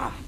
Ah!